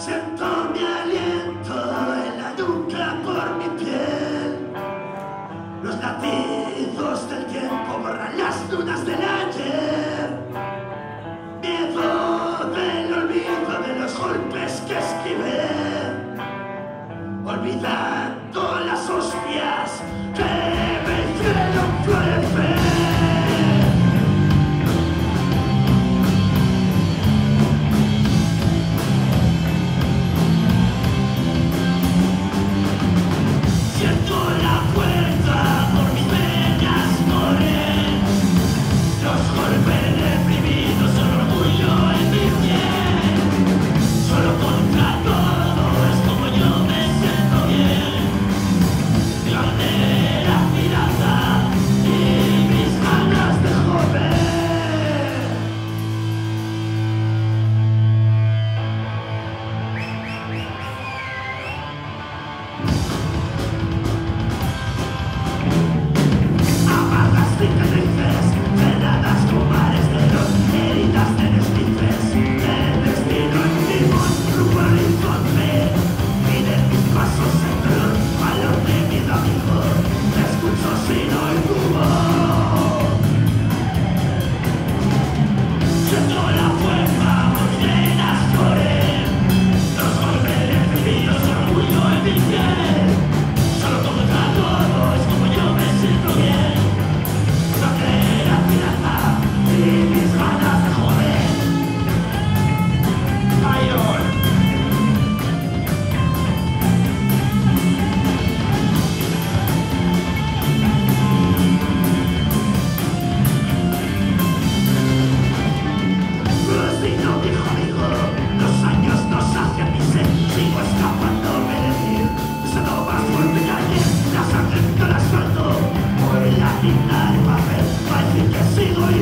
Santa. imaginar papel, fácil que ha sido